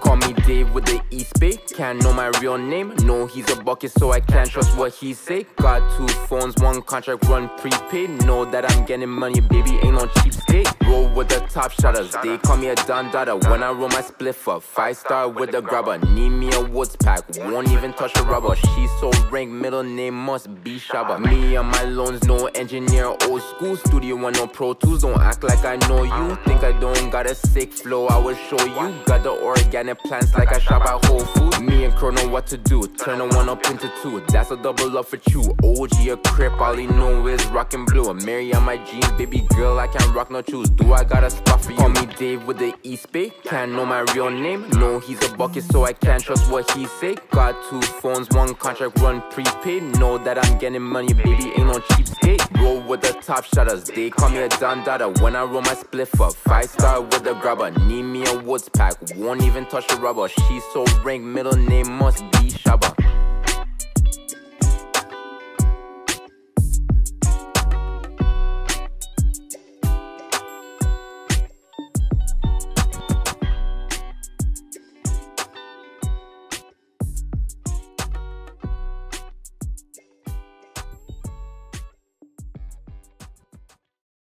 Call me Dave with the Eastbay. Can't know my real name. No, he's a bucket, so I can't trust what he say. Got two phones, one contract run prepaid. Know that I'm getting money, baby, ain't no cheapskate. Roll with the top shotters. They call me a Don Dada when I roll my spliff up. Five star with the grabber. Need me a woods pack. Won't even touch the rubber. She so ranked, middle name must be Shabba. Me and my loans, no engineer, old school studio one, no pro tools. Don't act like I know you. Think I don't got a sick flow, I will show you. Got the organic plants like I shop at Whole Foods. Me and Crow know what to do. Turn a one up into two. That's a double up for you. OG a crip, all he know is rockin' blue. Mary on my jeans, baby girl, I can't rock no shoes. Do I got a spot for you? With the Eastbay. Can't know my real name. No, he's a bucket, so I can't trust what he say. Got two phones, one contract run prepaid. Know that I'm getting money, baby, ain't no cheapskate. Roll with the top shotters. They call me a Don Dada when I roll my spliff up. Five star with the grabber. Need me a woods pack. Won't even touch the rubber. She so rank, middle name must be Shabba.